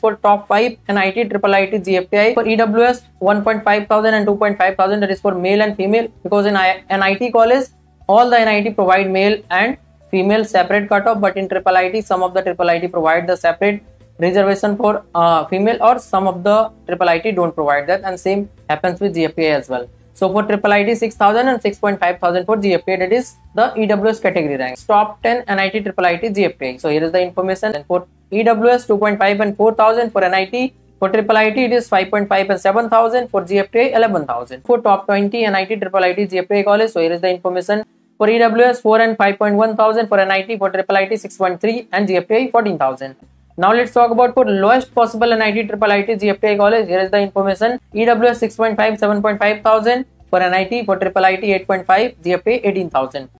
for top 5 NIT, triple IT, GFTI. For EWS, 1.5 thousand and 2.5 thousand. That is for male and female. Because in NIT college, all the NIT provide male and female separate cutoff. But in triple IT, some of the triple IT provide the separate reservation for uh, female or some of the triple IT don't provide that and same happens with GFTI as well. So for triple IT 6000 and 6.5 thousand for GFTI that is the EWS category rank. Top 10 NIT triple IT GFTI. So here is the information and for EWS 2.5 and 4000 for NIT for triple IT it is 5.5 and 7000 for GFTI 11000 for top 20 NIT triple IT GFTI college. So here is the information for EWS 4 and 5.1 thousand for NIT for triple IT 6.3 and GFTI 14000. Now let's talk about for lowest possible NIT triple IT GFTI college. Here is the information. EWS 6.5 7.5 thousand for NIT for triple IT 8.5 GFTI 18,000.